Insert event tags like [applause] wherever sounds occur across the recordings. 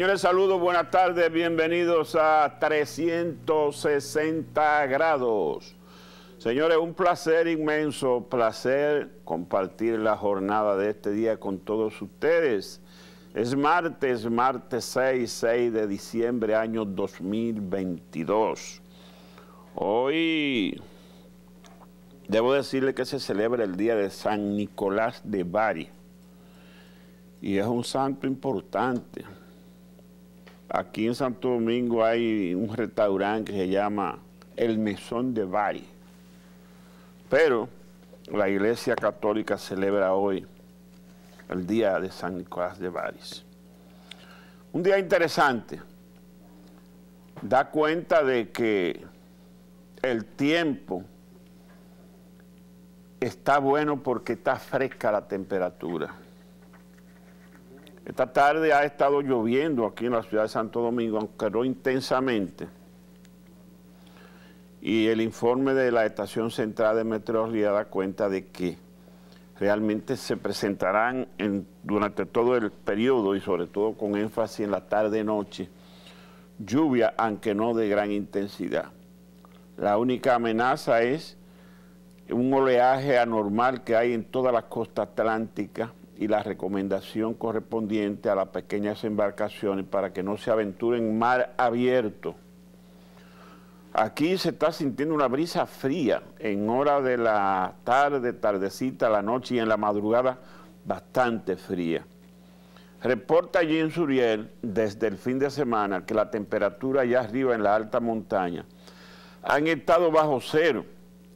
Señores, saludos, buenas tardes, bienvenidos a 360 grados. Señores, un placer inmenso, placer compartir la jornada de este día con todos ustedes. Es martes, martes 6, 6 de diciembre, año 2022. Hoy debo decirle que se celebra el día de San Nicolás de Bari. Y es un santo importante. Aquí en Santo Domingo hay un restaurante que se llama El Mesón de Bari. Pero la Iglesia Católica celebra hoy el día de San Nicolás de Bari. Un día interesante. Da cuenta de que el tiempo está bueno porque está fresca la temperatura. Esta tarde ha estado lloviendo aquí en la ciudad de Santo Domingo, aunque no intensamente. Y el informe de la Estación Central de Meteorología da cuenta de que realmente se presentarán durante todo el periodo y sobre todo con énfasis en la tarde-noche, lluvia, aunque no de gran intensidad. La única amenaza es un oleaje anormal que hay en toda la costa atlántica y la recomendación correspondiente a las pequeñas embarcaciones para que no se aventuren en mar abierto. Aquí se está sintiendo una brisa fría en hora de la tarde, tardecita, la noche y en la madrugada bastante fría. Reporta en Suriel desde el fin de semana que la temperatura allá arriba en la alta montaña han estado bajo cero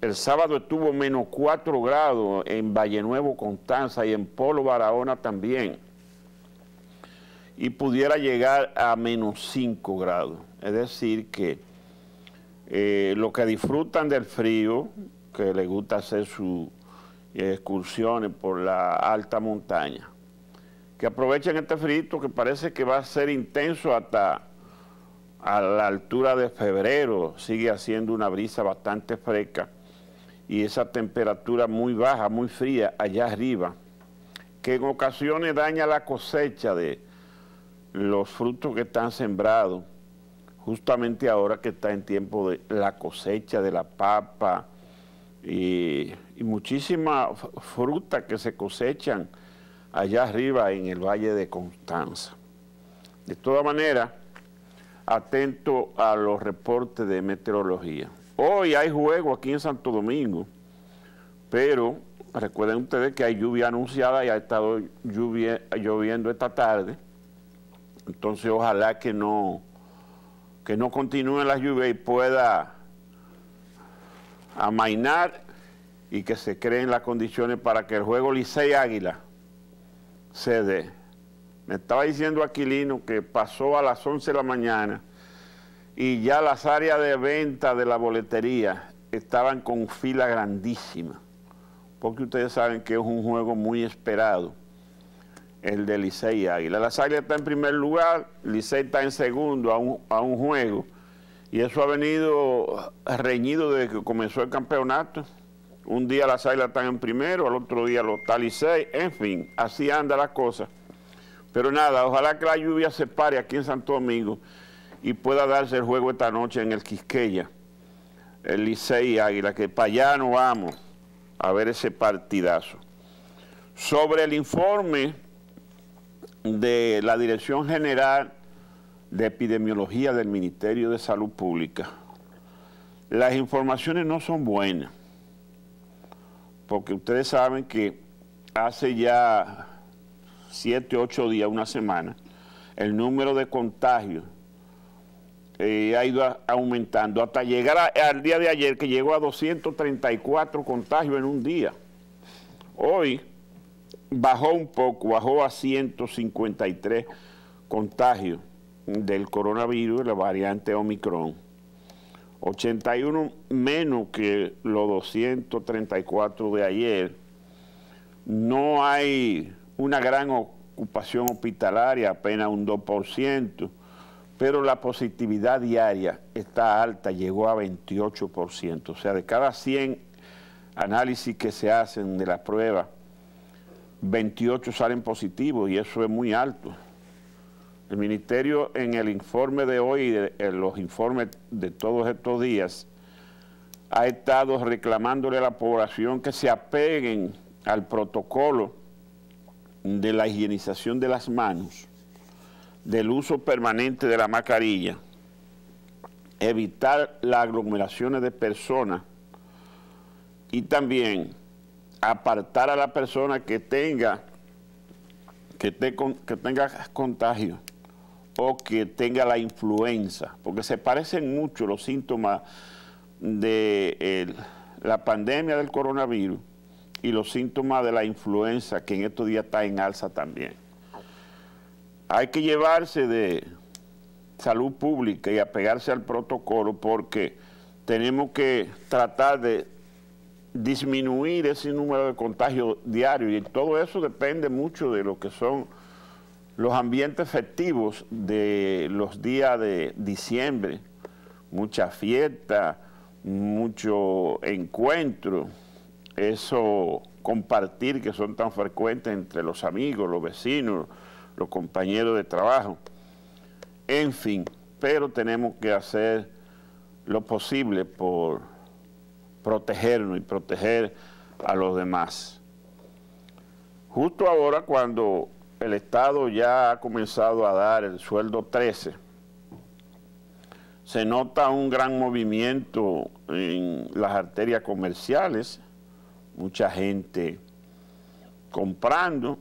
el sábado estuvo menos 4 grados en Valle Nuevo, Constanza y en Polo, Barahona también. Y pudiera llegar a menos 5 grados. Es decir, que eh, los que disfrutan del frío, que les gusta hacer sus excursiones por la alta montaña, que aprovechen este frío que parece que va a ser intenso hasta a la altura de febrero, sigue haciendo una brisa bastante fresca y esa temperatura muy baja, muy fría allá arriba, que en ocasiones daña la cosecha de los frutos que están sembrados, justamente ahora que está en tiempo de la cosecha de la papa y, muchísimas frutas que se cosechan allá arriba en el Valle de Constanza. De todas maneras, atento a los reportes de meteorología. Hoy hay juego aquí en Santo Domingo, pero recuerden ustedes que hay lluvia anunciada y ha estado lloviendo esta tarde. Entonces ojalá que no, que no continúe la lluvia y pueda amainar y que se creen las condiciones para que el juego Licey Águila se dé. Me estaba diciendo Aquilino que pasó a las 11 de la mañana y ya las áreas de venta de la boletería estaban con fila grandísima, porque ustedes saben que es un juego muy esperado, el de Licey Águila. Las Águilas está en primer lugar, Licey está en segundo a un, a un juego, y eso ha venido reñido desde que comenzó el campeonato. Un día las Águilas están en primero, al otro día los está Licey, en fin, así anda la cosa. Pero nada, ojalá que la lluvia se pare aquí en Santo Domingo y pueda darse el juego esta noche en el Quisqueya, el Licey Águila, que para allá no vamos a ver ese partidazo. Sobre el informe de la Dirección General de Epidemiología del Ministerio de Salud Pública, las informaciones no son buenas, porque ustedes saben que hace ya siete, ocho días, una semana, el número de contagios eh, ha ido aumentando hasta llegar al día de ayer que llegó a 234 contagios en un día. Hoy bajó un poco, bajó a 153 contagios del coronavirus, la variante Omicron. 81 menos que los 234 de ayer. No hay una gran ocupación hospitalaria, apenas un 2% pero la positividad diaria está alta, llegó a 28%. O sea, de cada 100 análisis que se hacen de la prueba, 28 salen positivos y eso es muy alto. El ministerio en el informe de hoy, en los informes de todos estos días, ha estado reclamándole a la población que se apeguen al protocolo de la higienización de las manos, del uso permanente de la mascarilla, evitar las aglomeraciones de personas y también apartar a la persona que tenga que, tenga contagio o que tenga la influenza, porque se parecen mucho los síntomas de la pandemia del coronavirus y los síntomas de la influenza, que en estos días está en alza también. Hay que llevarse de salud pública y apegarse al protocolo porque tenemos que tratar de disminuir ese número de contagios diarios. Y todo eso depende mucho de lo que son los ambientes festivos de los días de diciembre, mucha fiesta, mucho encuentro, eso compartir que son tan frecuentes entre los amigos, los vecinos, los compañeros de trabajo, en fin, pero tenemos que hacer lo posible por protegernos y proteger a los demás. Justo ahora cuando el Estado ya ha comenzado a dar el sueldo 13, se nota un gran movimiento en las arterias comerciales, mucha gente comprando,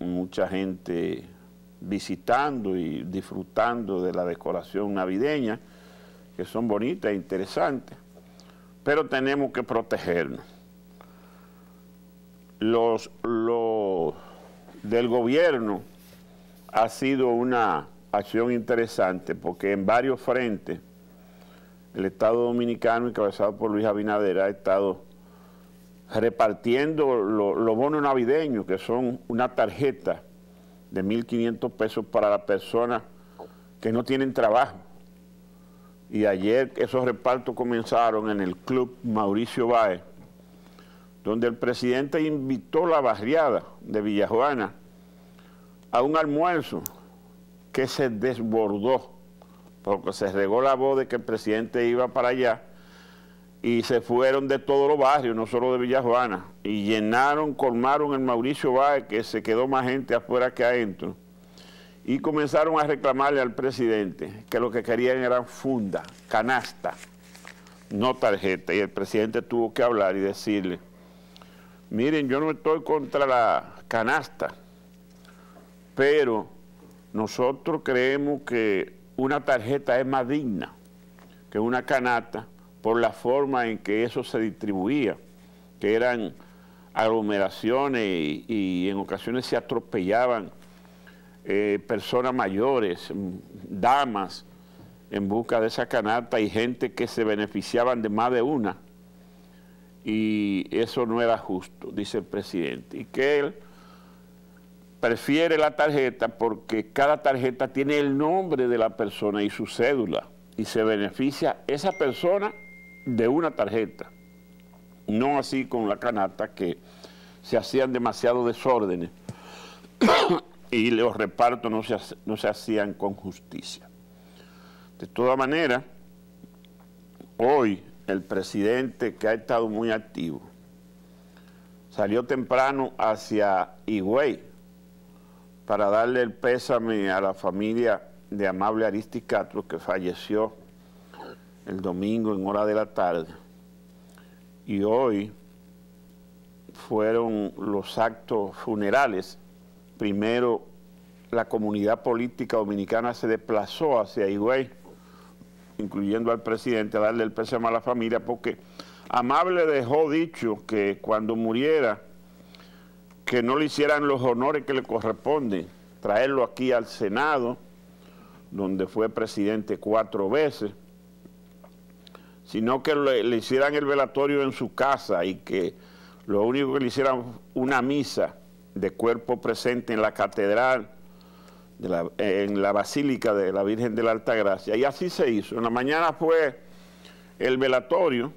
mucha gente visitando y disfrutando de la decoración navideña, que son bonitas e interesantes, pero tenemos que protegernos. Los, los del gobierno ha sido una acción interesante porque en varios frentes el Estado Dominicano, encabezado por Luis Abinader, ha estado repartiendo los bonos navideños, que son una tarjeta de 1.500 pesos para las personas que no tienen trabajo. Y ayer esos repartos comenzaron en el Club Mauricio Báez, donde el presidente invitó la barriada de Villajuana a un almuerzo que se desbordó, porque se regó la voz de que el presidente iba para allá y se fueron de todos los barrios, no solo de Villajuana, y llenaron, colmaron el Mauricio Báez, que se quedó más gente afuera que adentro, y comenzaron a reclamarle al presidente que lo que querían era funda, canasta, no tarjeta, y el presidente tuvo que hablar y decirle, Miren, yo no estoy contra la canasta, pero nosotros creemos que una tarjeta es más digna que una canasta por la forma en que eso se distribuía, que eran aglomeraciones y, en ocasiones se atropellaban eh, personas mayores, damas, en busca de esa canasta y gente que se beneficiaban de más de una. Y eso no era justo, dice el presidente, y que él prefiere la tarjeta porque cada tarjeta tiene el nombre de la persona y su cédula, y se beneficia esa persona de una tarjeta, no así con la canasta que se hacían demasiado desórdenes [coughs] y los repartos no se, no se hacían con justicia. De todas maneras, hoy el presidente, que ha estado muy activo, salió temprano hacia Higüey para darle el pésame a la familia de Amable Aristi Castro, que falleció el domingo en hora de la tarde. Y hoy fueron los actos funerales. Primero, la comunidad política dominicana se desplazó hacia Higüey incluyendo al presidente, a darle el pésame a la familia, porque Amable dejó dicho que cuando muriera, que no le hicieran los honores que le corresponden, traerlo aquí al Senado, donde fue presidente cuatro veces, sino que le, hicieran el velatorio en su casa y que lo único que le hicieran una misa de cuerpo presente en la catedral en la Basílica de la Virgen de la Alta Gracia. Y así se hizo. En la mañana fue el velatorio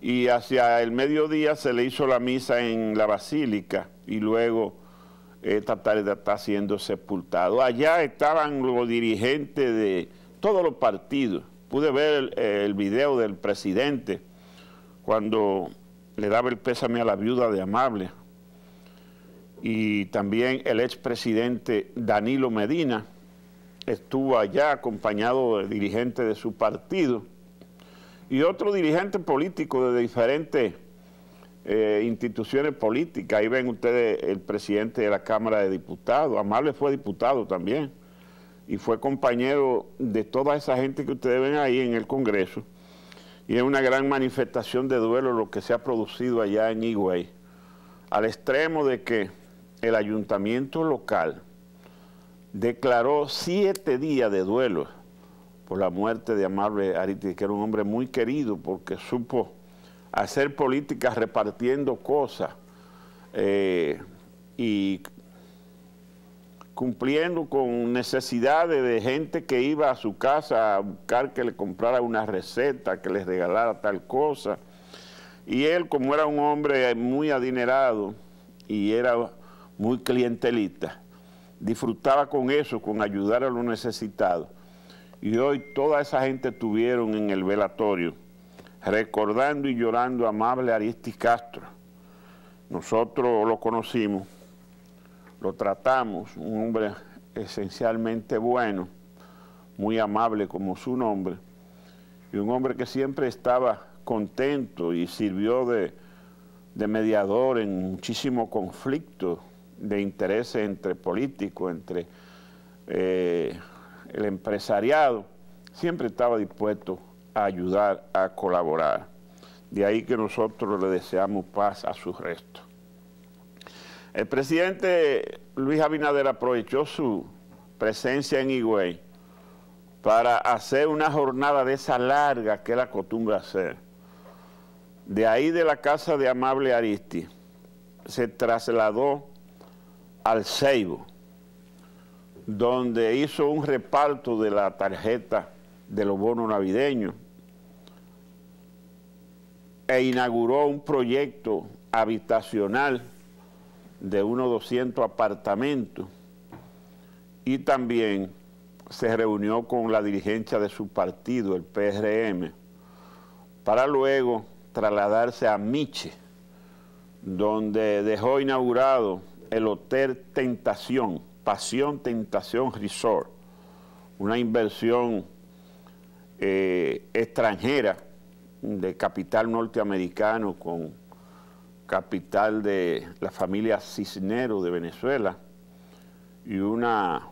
y hacia el mediodía se le hizo la misa en la Basílica y luego esta tarde está siendo sepultado. Allá estaban los dirigentes de todos los partidos. Pude ver el, video del presidente cuando le daba el pésame a la viuda de Amable. Y también el expresidente Danilo Medina estuvo allá acompañado de dirigentes de su partido y otro dirigente político de diferentes eh, instituciones políticas. Ahí ven ustedes el presidente de la Cámara de Diputados. Amable fue diputado también y fue compañero de toda esa gente que ustedes ven ahí en el Congreso. Y es una gran manifestación de duelo lo que se ha producido allá en Higüey, al extremo de que el ayuntamiento local declaró siete días de duelo por la muerte de Amable Ariti, que era un hombre muy querido porque supo hacer políticas repartiendo cosas eh, y cumpliendo con necesidades de gente que iba a su casa a buscar que le comprara una receta, que les regalara tal cosa. Y él, como era un hombre muy adinerado y era muy clientelista, disfrutaba con eso, con ayudar a los necesitados. Y hoy toda esa gente tuvieron en el velatorio, recordando y llorando a amable Aristis Castro. Nosotros lo conocimos lo tratamos, un hombre esencialmente bueno, muy amable como su nombre, y un hombre que siempre estaba contento y sirvió de, mediador en muchísimos conflictos de intereses entre políticos, entre eh, el empresariado, siempre estaba dispuesto a ayudar, a colaborar. De ahí que nosotros le deseamos paz a sus restos. El presidente Luis Abinader aprovechó su presencia en Higüey para hacer una jornada de esa larga que él acostumbra hacer. De ahí de la casa de Amable Aristi se trasladó al Ceibo, donde hizo un reparto de la tarjeta de los bonos navideños e inauguró un proyecto habitacional de unos 200 apartamentos y también se reunió con la dirigencia de su partido, el PRM, para luego trasladarse a Miche, donde dejó inaugurado el Hotel Tentación, Pasión Tentación Resort, una inversión eh, extranjera de capital norteamericano con capital de la familia Cisnero de Venezuela, y una,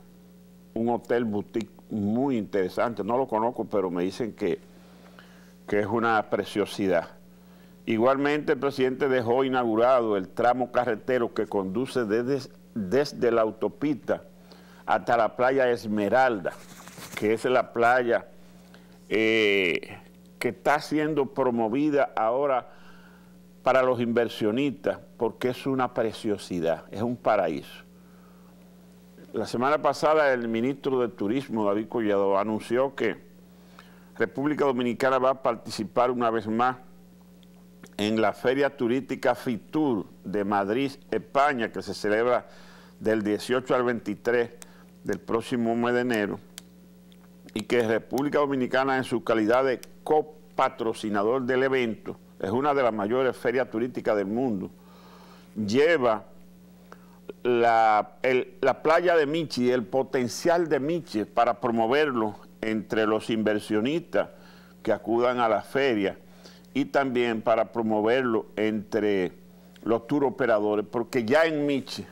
un hotel boutique muy interesante. No lo conozco, pero me dicen que, que es una preciosidad. Igualmente el presidente dejó inaugurado el tramo carretero que conduce desde, desde la autopista hasta la playa Esmeralda, que es la playa eh, que está siendo promovida ahora para los inversionistas porque es una preciosidad, es un paraíso. La semana pasada el ministro de Turismo, David Collado, anunció que República Dominicana va a participar una vez más en la Feria Turística FITUR de Madrid, España, que se celebra del 18 al 23 del próximo mes de enero, y que República Dominicana en su calidad de copatrocinador del evento, es una de las mayores ferias turísticas del mundo, lleva la, playa de Michi, el potencial de Michi para promoverlo entre los inversionistas que acudan a la feria y también para promoverlo entre los tour operadores, porque ya en Michi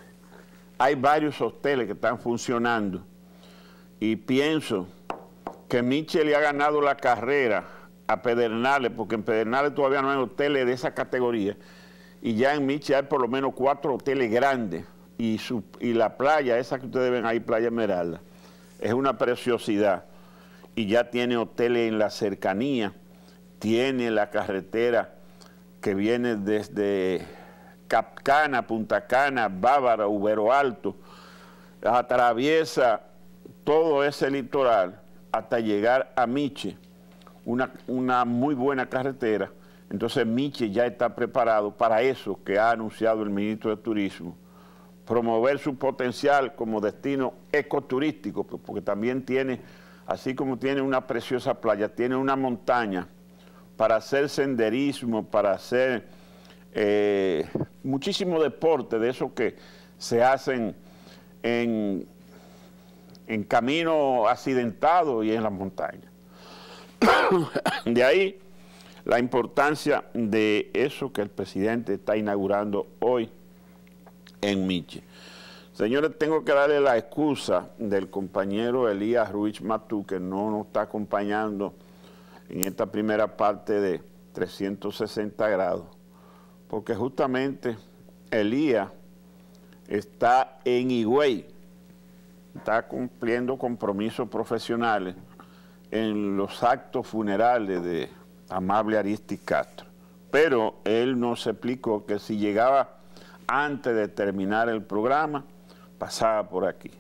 hay varios hoteles que están funcionando y pienso que Michi le ha ganado la carrera a Pedernales, porque en Pedernales todavía no hay hoteles de esa categoría, y ya en Michi hay por lo menos cuatro hoteles grandes, y, su, y la playa, esa que ustedes ven ahí, Playa Esmeralda, es una preciosidad, y ya tiene hoteles en la cercanía, tiene la carretera que viene desde Capcana, Punta Cana, Bávara, Ubero Alto, atraviesa todo ese litoral hasta llegar a Miche una, muy buena carretera. Entonces Miche ya está preparado para eso que ha anunciado el ministro de Turismo, promover su potencial como destino ecoturístico, porque también tiene, así como tiene una preciosa playa, tiene una montaña para hacer senderismo, para hacer eh, muchísimo deporte de esos que se hacen en, en camino accidentado y en las montañas. [coughs] de ahí la importancia de eso que el presidente está inaugurando hoy en Miche. Señores, tengo que darle la excusa del compañero Elías Ruiz Matú, que no nos está acompañando en esta primera parte de 360 grados, porque justamente Elías está en Higüey, está cumpliendo compromisos profesionales en los actos funerales de Amable Aristi Castro. Pero él nos explicó que si llegaba antes de terminar el programa, pasaba por aquí.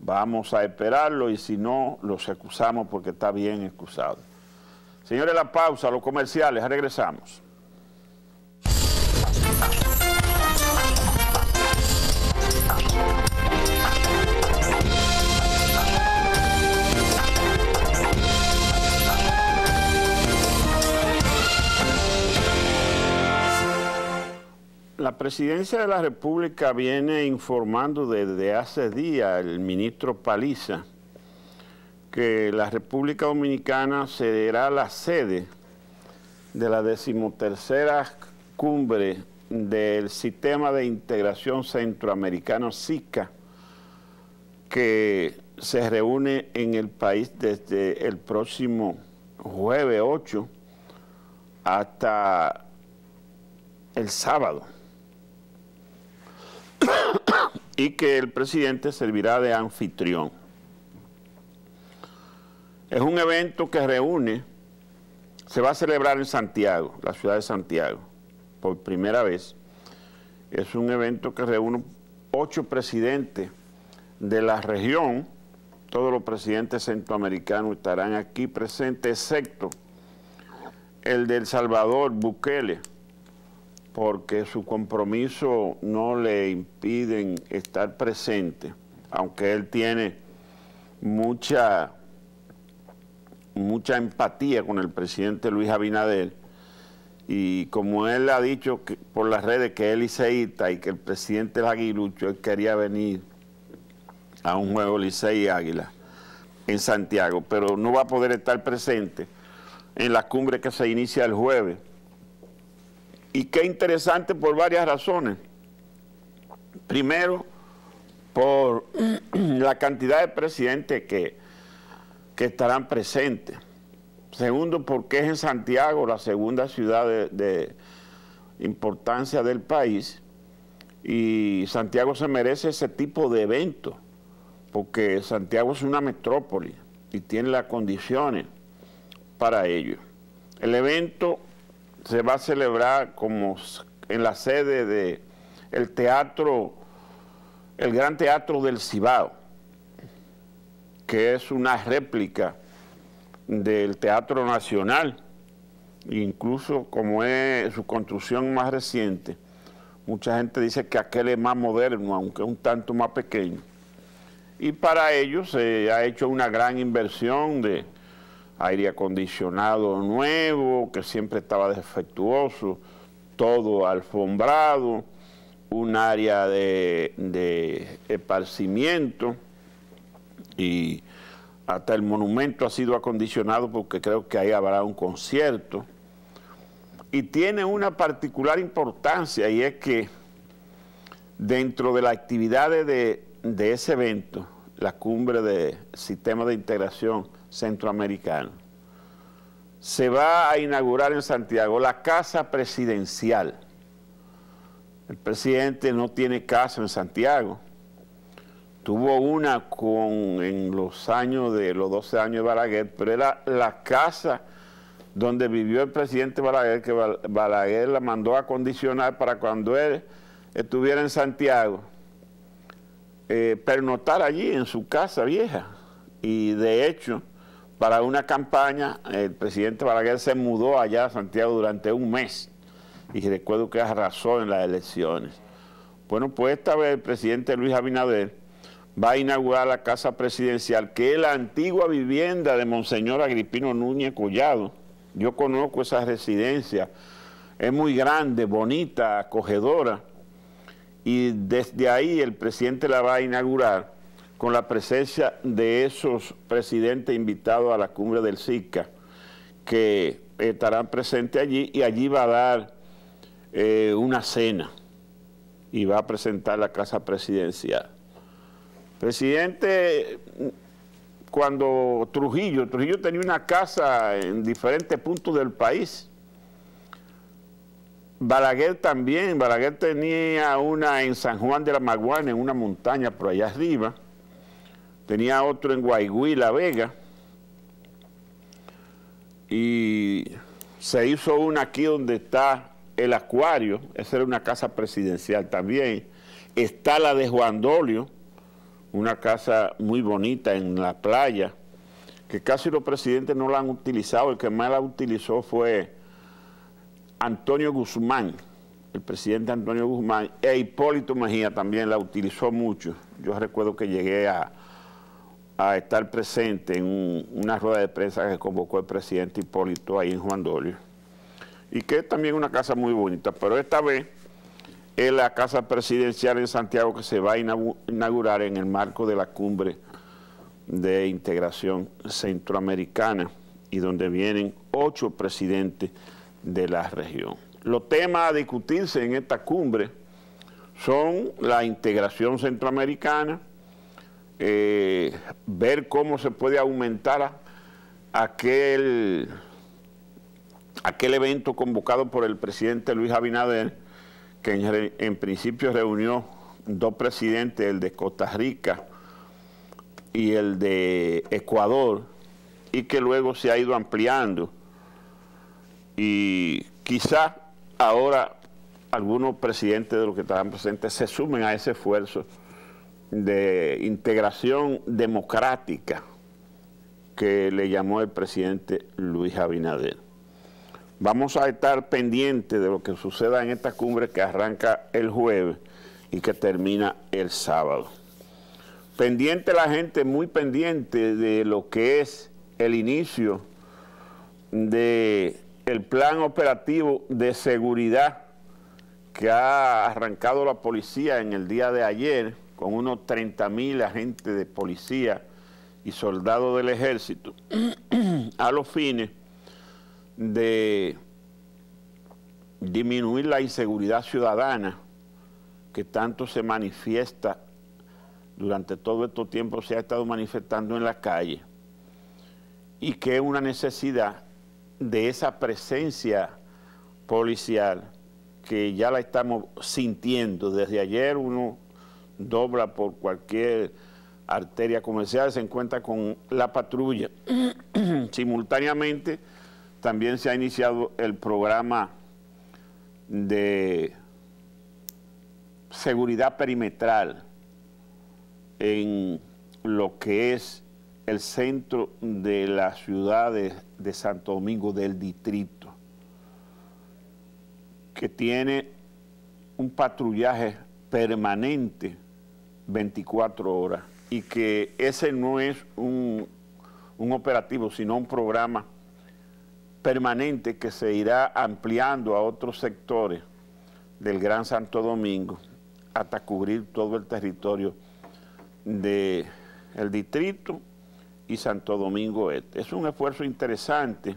Vamos a esperarlo y si no, los excusamos porque está bien excusado. Señores, la pausa, los comerciales, regresamos. La presidencia de la República viene informando desde hace días el ministro Paliza que la República Dominicana será la sede de la decimotercera cumbre del Sistema de Integración Centroamericano SICA, que se reúne en el país desde el próximo jueves 8 hasta el sábado y que el presidente servirá de anfitrión. Es un evento que reúne, se va a celebrar en Santiago, la ciudad de Santiago, por primera vez. Es un evento que reúne ocho presidentes de la región, todos los presidentes centroamericanos estarán aquí presentes, excepto el de El Salvador, Bukele, porque su compromiso no le impiden estar presente, aunque él tiene mucha, mucha empatía con el presidente Luis Abinader, y como él ha dicho por las redes que él liceísta y que el presidente es aguilucho, él quería venir a un juego Licey Águila en Santiago, pero no va a poder estar presente en la cumbre que se inicia el jueves y qué interesante por varias razones. Primero, por [clears throat] la cantidad de presidentes que, que estarán presentes. Segundo, porque es en Santiago la segunda ciudad de, de importancia del país y Santiago se merece ese tipo de evento porque Santiago es una metrópoli y tiene las condiciones para ello. El evento se va a celebrar como en la sede de el teatro, el Gran Teatro del Cibao, que es una réplica del Teatro Nacional, incluso como es su construcción más reciente, mucha gente dice que aquel es más moderno, aunque un tanto más pequeño. Y para ello se ha hecho una gran inversión de aire acondicionado nuevo, que siempre estaba defectuoso, todo alfombrado, un área de, de esparcimiento y hasta el monumento ha sido acondicionado porque creo que ahí habrá un concierto. Y tiene una particular importancia y es que dentro de las actividades de, de ese evento, la cumbre de Sistema de Integración Centroamericano, se va a inaugurar en Santiago la Casa Presidencial. El presidente no tiene casa en Santiago. Tuvo una con, en los años de los 12 años de Balaguer, pero era la casa donde vivió el presidente Balaguer, que Balaguer la mandó a condicionar para cuando él estuviera en Santiago, eh, pernotar allí en su casa vieja. Y de hecho, para una campaña, el presidente Balaguer se mudó allá a Santiago durante un mes. Y recuerdo que arrasó en las elecciones. Bueno, pues esta vez el presidente Luis Abinader va a inaugurar la casa presidencial, que es la antigua vivienda de Monseñor Agripino Núñez Collado. Yo conozco esa residencia, es muy grande, bonita, acogedora, y desde ahí el presidente la va a inaugurar con la presencia de esos presidentes invitados a la cumbre del SICA, que estarán presentes allí, y allí va a dar eh, una cena y va a presentar la casa presidencial. Presidente, cuando Trujillo, Trujillo tenía una casa en diferentes puntos del país, Balaguer también, Balaguer tenía una en San Juan de la Maguana, en una montaña por allá arriba, tenía otro en Guaygüí, La Vega, y se hizo una aquí donde está el acuario, esa era una casa presidencial también, está la de Juan Dolio, una casa muy bonita en la playa, que casi los presidentes no la han utilizado, el que más la utilizó fue Antonio Guzmán, el presidente Antonio Guzmán, e Hipólito Mejía también la utilizó mucho. Yo recuerdo que llegué a, a estar presente en una rueda de prensa que convocó el presidente Hipólito ahí en Juan Dolio y que es también una casa muy bonita, pero esta vez es la casa presidencial en Santiago que se va a inaugurar en el marco de la cumbre de integración centroamericana y donde vienen ocho presidentes de la región. Los temas a discutirse en esta cumbre son la integración centroamericana, eh, ver cómo se puede aumentar aquel aquel evento convocado por el presidente Luis Abinader, que en, principio reunió dos presidentes, el de Costa Rica y el de Ecuador, y que luego se ha ido ampliando. Y quizá ahora algunos presidentes de los que estaban presentes se sumen a ese esfuerzo de integración democrática que le llamó el presidente Luis Abinader. Vamos a estar pendientes de lo que suceda en esta cumbre que arranca el jueves y que termina el sábado. Pendiente la gente, muy pendiente de lo que es el inicio del el plan operativo de seguridad que ha arrancado la policía en el día de ayer con unos 30 mil agentes de policía y soldados del ejército [clears throat] a los fines de disminuir la inseguridad ciudadana que tanto se manifiesta durante todo este tiempo, se ha estado manifestando en la calle y que es una necesidad de esa presencia policial que ya la estamos sintiendo. Desde ayer uno dobla por cualquier arteria comercial, se encuentra con la patrulla. [clears throat] Simultáneamente también se ha iniciado el programa de seguridad perimetral en lo que es el centro de la ciudad de, Santo Domingo del distrito, que tiene un patrullaje permanente 24 horas y que ese no es un, operativo, sino un programa permanente que se irá ampliando a otros sectores del Gran Santo Domingo hasta cubrir todo el territorio del distrito y Santo Domingo Este. Es un esfuerzo interesante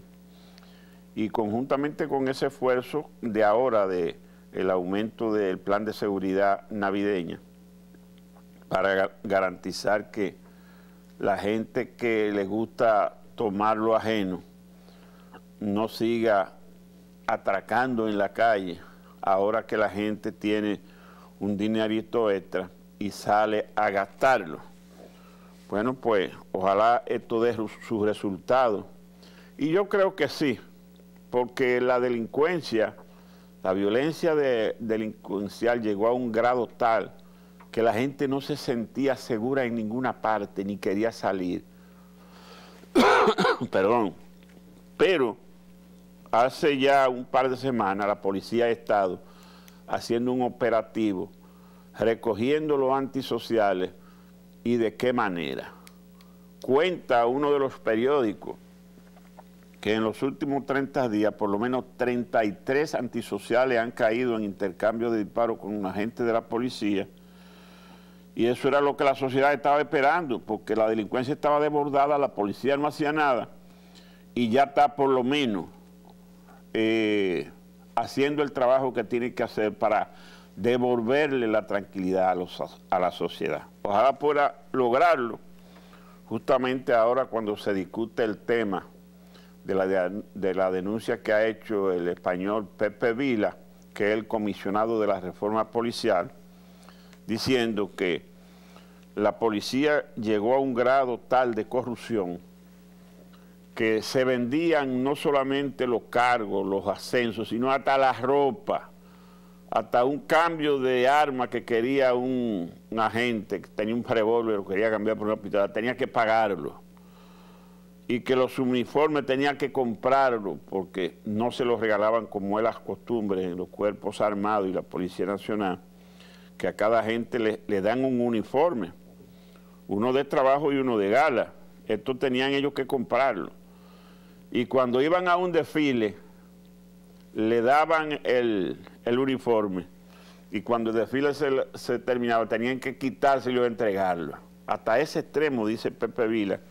y conjuntamente con ese esfuerzo de ahora de el aumento del plan de seguridad navideña para garantizar que la gente que le gusta tomar lo ajeno no siga atracando en la calle ahora que la gente tiene un dinerito extra y sale a gastarlo. Bueno, pues ojalá esto dé su resultado. Y yo creo que sí, porque la delincuencia, la violencia delincuencial llegó a un grado tal que la gente no se sentía segura en ninguna parte ni quería salir. [coughs] Perdón. Pero Hace ya un par de semanas la policía ha estado haciendo un operativo recogiendo los antisociales y de qué manera. Cuenta uno de los periódicos que en los últimos 30 días por lo menos 33 antisociales han caído en intercambio de disparos con un agente de la policía y eso era lo que la sociedad estaba esperando porque la delincuencia estaba desbordada, la policía no hacía nada y ya está por lo menos eh, haciendo el trabajo que tiene que hacer para devolverle la tranquilidad a, la sociedad. Ojalá pueda lograrlo justamente ahora cuando se discute el tema de la, de la denuncia que ha hecho el español Pepe Vila, que es el comisionado de la reforma policial, diciendo que la policía llegó a un grado tal de corrupción que se vendían no solamente los cargos, los ascensos, sino hasta la ropa, hasta un cambio de arma que quería un, agente, que tenía un revólver, o quería cambiar por una pistola, tenía que pagarlo. Y que los uniformes tenía que comprarlo, porque no se los regalaban como es las costumbres en los cuerpos armados y la Policía Nacional, que a cada gente le, dan un uniforme, uno de trabajo y uno de gala. Esto tenían ellos que comprarlo y cuando iban a un desfile le daban el, uniforme y cuando el desfile se, terminaba tenían que quitárselo y entregarlo. Hasta ese extremo, dice Pepe Vila,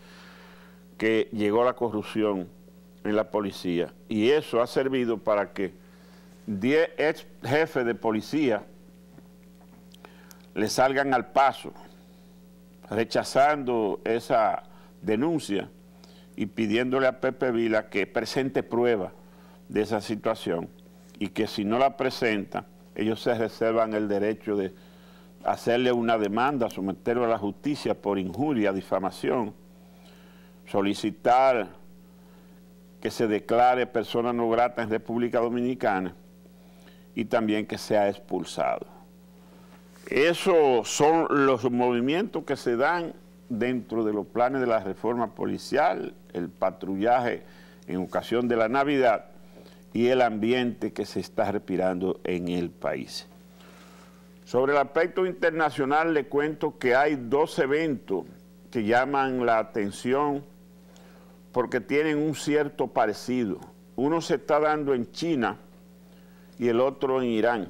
que llegó la corrupción en la policía. Y eso ha servido para que 10 ex jefes de policía le salgan al paso, rechazando esa denuncia y pidiéndole a Pepe Vila que presente prueba de esa situación y que si no la presenta, ellos se reservan el derecho de hacerle una demanda, someterlo a la justicia por injuria, difamación, solicitar que se declare persona no grata en República Dominicana y también que sea expulsado. Esos son los movimientos que se dan dentro de los planes de la reforma policial, el patrullaje en ocasión de la Navidad y el ambiente que se está respirando en el país. Sobre el aspecto internacional le cuento que hay dos eventos que llaman la atención porque tienen un cierto parecido. Uno se está dando en China y el otro en Irán.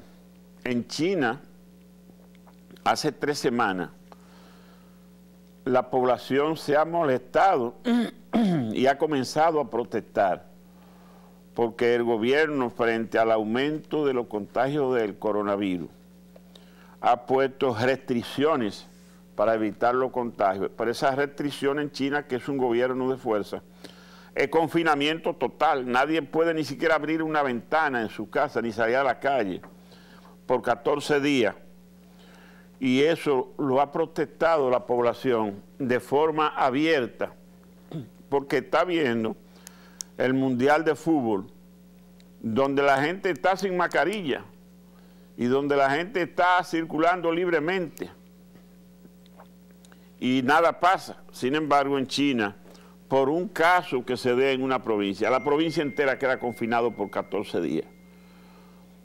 En China, hace tres semanas, la población se ha molestado [clears throat] y ha comenzado a protestar porque el gobierno frente al aumento de los contagios del coronavirus ha puesto restricciones para evitar los contagios. Pero esas restricciones en China, que es un gobierno de fuerza, es confinamiento total. Nadie puede ni siquiera abrir una ventana en su casa ni salir a la calle por 14 días y eso lo ha protestado la población de forma abierta, porque está viendo el Mundial de Fútbol, donde la gente está sin mascarilla y donde la gente está circulando libremente y nada pasa. Sin embargo, en China, por un caso que se dé en una provincia, la provincia entera queda confinado por 14 días.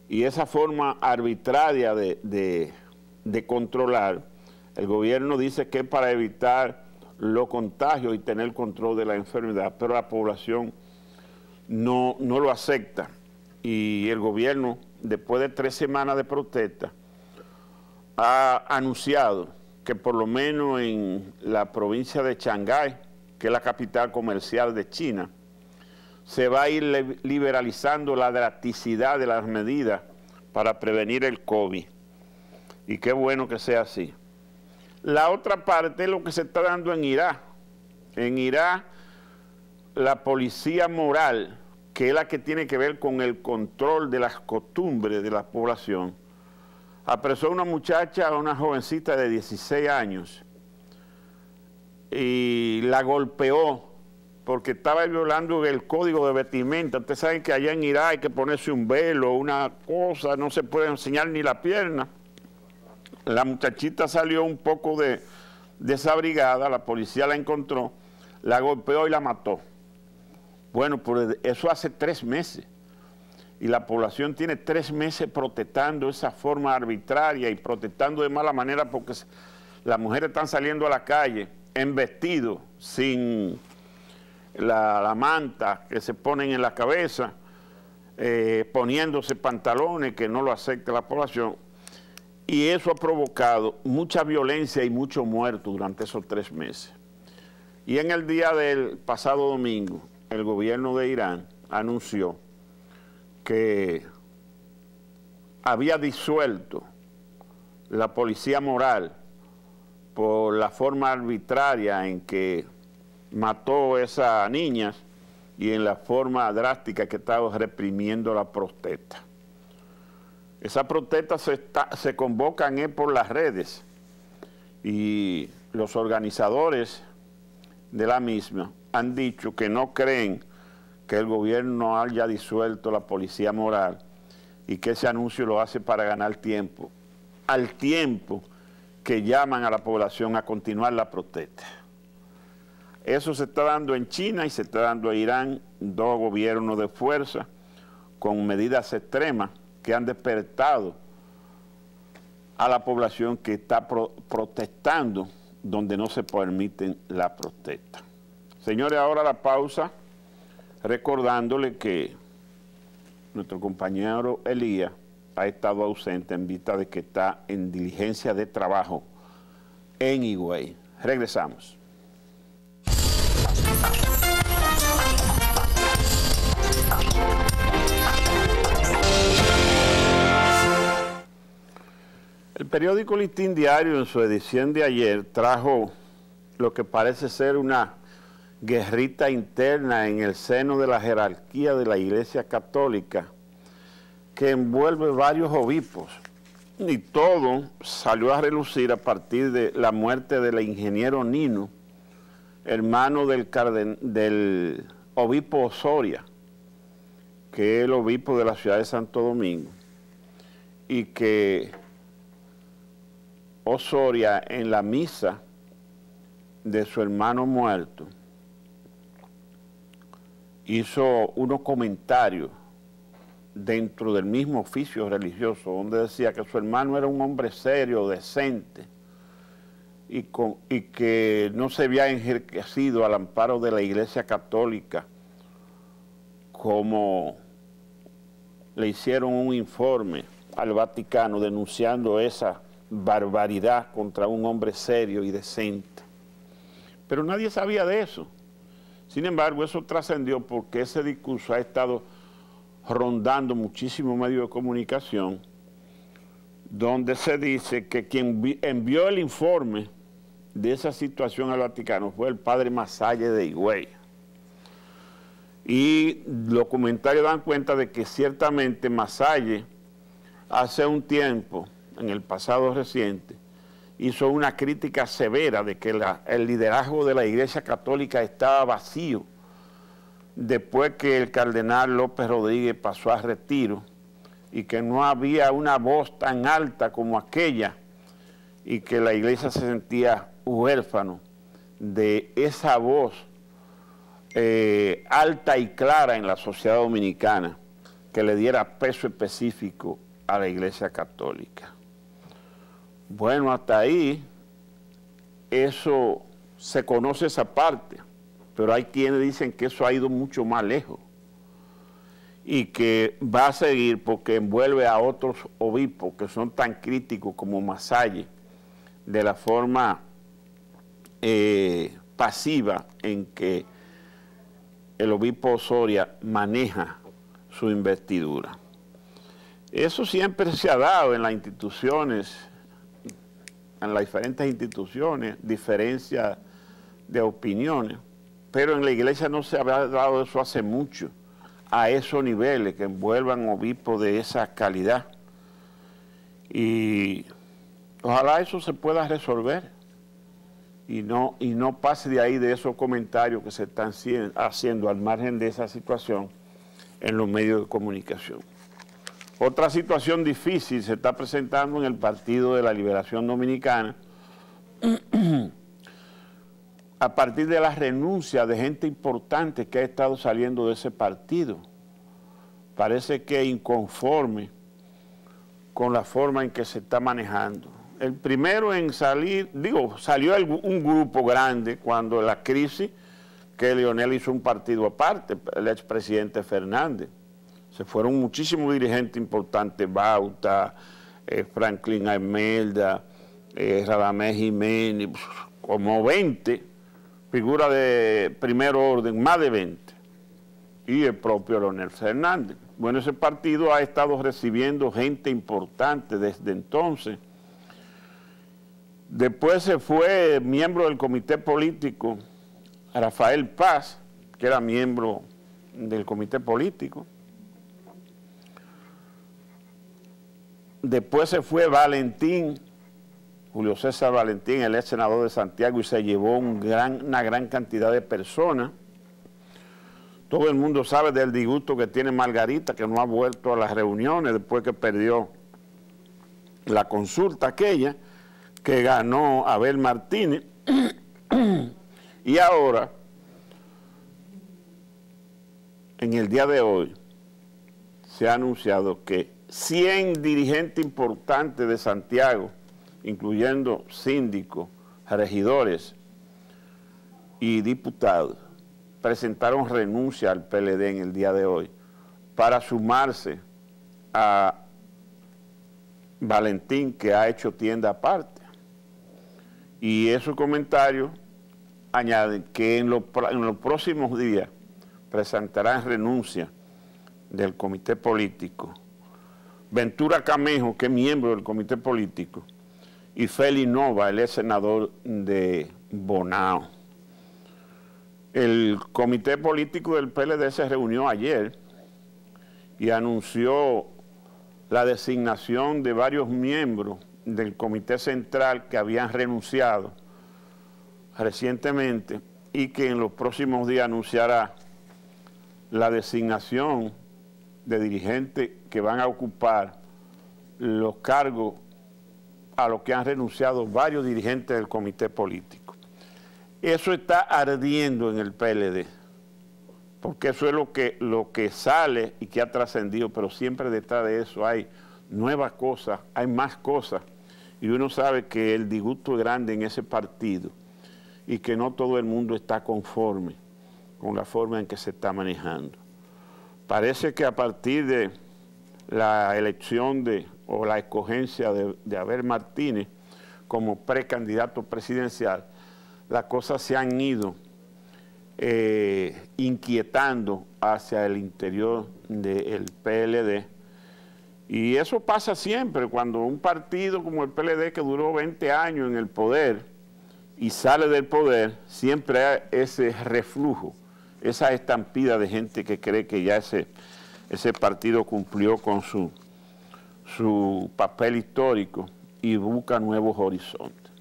Y esa forma arbitraria de de controlar, el gobierno dice que es para evitar los contagios y tener control de la enfermedad, pero la población no, no lo acepta. Y el gobierno, después de tres semanas de protesta, ha anunciado que por lo menos en la provincia de Shanghái, que es la capital comercial de China, se va a ir liberalizando la drasticidad de las medidas para prevenir el COVID y qué bueno que sea así. La otra parte es lo que se está dando en Irak. En Irak, la policía moral, que es la que tiene que ver con el control de las costumbres de la población, apresó a una muchacha, a una jovencita de 16 años, y la golpeó porque estaba violando el código de vestimenta. Ustedes saben que allá en Irak hay que ponerse un velo, una cosa, no se puede enseñar ni la pierna la muchachita salió un poco de, desabrigada, la policía la encontró, la golpeó y la mató. Bueno, pues eso hace tres meses. y la población tiene tres meses protestando esa forma arbitraria y protestando de mala manera porque las mujeres están saliendo a la calle en vestido, sin la, manta que se ponen en la cabeza, eh, poniéndose pantalones que no lo acepta la población. Y eso ha provocado mucha violencia y mucho muerto durante esos tres meses. Y en el día del pasado domingo, el gobierno de Irán anunció que había disuelto la policía moral por la forma arbitraria en que mató a esas niñas y en la forma drástica que estaba reprimiendo la protesta. Esas protestas se, se convocan por las redes y los organizadores de la misma han dicho que no creen que el gobierno haya disuelto la policía moral y que ese anuncio lo hace para ganar tiempo, al tiempo que llaman a la población a continuar la protesta. Eso se está dando en China y se está dando en Irán, dos gobiernos de fuerza con medidas extremas que han despertado a la población que está protestando donde no se permiten la protesta. Señores, ahora la pausa, recordándole que nuestro compañero Elías ha estado ausente en vista de que está en diligencia de trabajo en Higüey. Regresamos. El periódico Listín Diario en su edición de ayer trajo lo que parece ser una guerrita interna en el seno de la jerarquía de la Iglesia Católica que envuelve varios obispos. Y todo salió a relucir a partir de la muerte del ingeniero Nino, hermano del, del obispo Osoria, que es el obispo de la ciudad de Santo Domingo, y que Osoria en la misa de su hermano muerto hizo unos comentarios dentro del mismo oficio religioso, donde decía que su hermano era un hombre serio, decente, y, y que no se había enriquecido al amparo de la Iglesia Católica como le hicieron un informe al Vaticano denunciando esa barbaridad contra un hombre serio y decente. Pero nadie sabía de eso. Sin embargo, eso trascendió porque ese discurso ha estado rondando muchísimos medios de comunicación, donde se dice que quien envió el informe de esa situación al Vaticano fue el padre Masalle de Higüey. Y los comentarios dan cuenta de que ciertamente Masalle hace un tiempo en el pasado reciente, hizo una crítica severa de que el liderazgo de la Iglesia Católica estaba vacío después que el cardenal López Rodríguez pasó a retiro y que no había una voz tan alta como aquella y que la iglesia se sentía huérfano de esa voz eh, alta y clara en la sociedad dominicana que le diera peso específico a la iglesia católica. Bueno, hasta ahí eso se conoce esa parte, pero hay quienes dicen que eso ha ido mucho más lejos y que va a seguir porque envuelve a otros obispos que son tan críticos como Masalle de la forma eh, pasiva en que el obispo Osoria maneja su investidura. Eso siempre se ha dado en las instituciones en las diferentes instituciones, diferencia de opiniones, pero en la iglesia no se había dado eso hace mucho, a esos niveles que envuelvan obispos de esa calidad. Y ojalá eso se pueda resolver y no, y no pase de ahí de esos comentarios que se están haciendo al margen de esa situación en los medios de comunicación. Otra situación difícil se está presentando en el Partido de la Liberación Dominicana [clears throat] a partir de la renuncia de gente importante que ha estado saliendo de ese partido. parece que inconforme con la forma en que se está manejando. El primero en salir, digo, salió un grupo grande cuando la crisis que Leonel hizo un partido aparte, el expresidente Fernández. Fueron muchísimos dirigentes importantes, Bauta, eh, Franklin Almelda, eh, Radamés Jiménez, como 20 figuras de primer orden, más de 20, y el propio Leonel Fernández. Bueno, ese partido ha estado recibiendo gente importante desde entonces. Después se fue miembro del comité político Rafael Paz, que era miembro del comité político. Después se fue Valentín, Julio César Valentín, el ex senador de Santiago, y se llevó una gran cantidad de personas. Todo el mundo sabe del disgusto que tiene Margarita, que no ha vuelto a las reuniones después que perdió la consulta aquella, que ganó Abel Martínez. [clears throat] y ahora, en el día de hoy, se ha anunciado que 100 dirigentes importantes de Santiago, incluyendo síndicos, regidores y diputados, presentaron renuncia al PLD en el día de hoy para sumarse a Valentín, que ha hecho tienda aparte. Y esos comentarios añaden que en, en los próximos días presentarán renuncia del comité político Ventura Camejo, que es miembro del comité político, y Félix Nova, el ex senador de Bonao. El comité político del PLD se reunió ayer y anunció la designación de varios miembros del comité central que habían renunciado recientemente y que en los próximos días anunciará la designación de dirigentes que van a ocupar los cargos a los que han renunciado varios dirigentes del comité político. Eso está ardiendo en el PLD, porque eso es lo que, lo que sale y que ha trascendido, pero siempre detrás de eso hay nuevas cosas, hay más cosas, y uno sabe que el disgusto es grande en ese partido y que no todo el mundo está conforme con la forma en que se está manejando. Parece que a partir de la elección de, o la escogencia de, Abel Martínez como precandidato presidencial, las cosas se han ido eh, inquietando hacia el interior del PLD. Y eso pasa siempre, cuando un partido como el PLD, que duró 20 años en el poder y sale del poder, siempre hay ese reflujo esa estampida de gente que cree que ya ese, ese partido cumplió con su, su papel histórico y busca nuevos horizontes.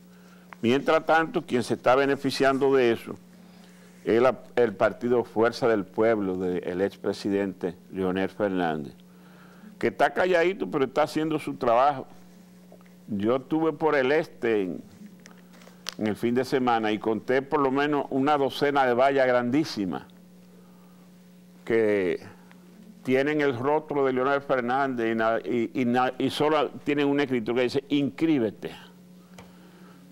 Mientras tanto, quien se está beneficiando de eso es el partido Fuerza del Pueblo del expresidente Leonel Fernández, que está calladito pero está haciendo su trabajo. Yo estuve por el este en, en el fin de semana y conté por lo menos una docena de vallas grandísimas que tienen el rótulo de Leonel Fernández y, solo tienen un escrito que dice inscríbete.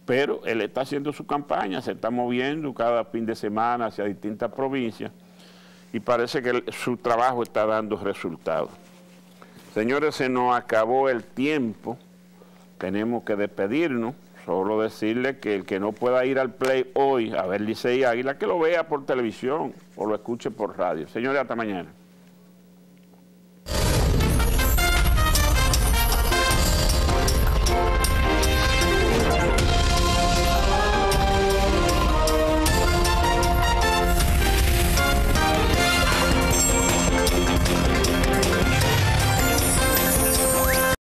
Pero él está haciendo su campaña, se está moviendo cada fin de semana hacia distintas provincias y parece que su trabajo está dando resultados. Señores, se nos acabó el tiempo, tenemos que despedirnos. Solo decirle que el que no pueda ir al play hoy a ver Licey Águila, que lo vea por televisión o lo escuche por radio. Señores, hasta mañana.